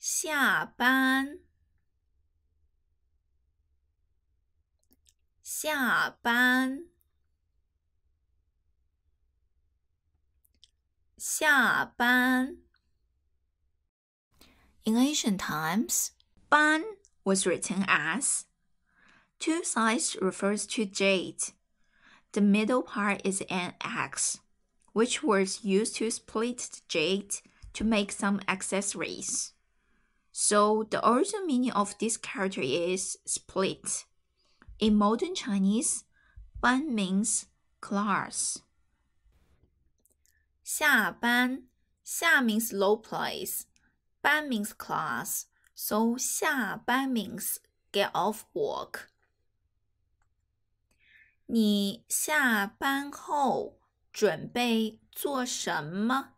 下班，下班，下班。In ancient times, ban was written as two sides refers to jade. The middle part is an axe, which was used to split the jade to make some accessories. So the original meaning of this character is split. In modern Chinese, ban means class. 下班，下 means low place, ban means class. So 下班 means get off work. 你下班后准备做什么？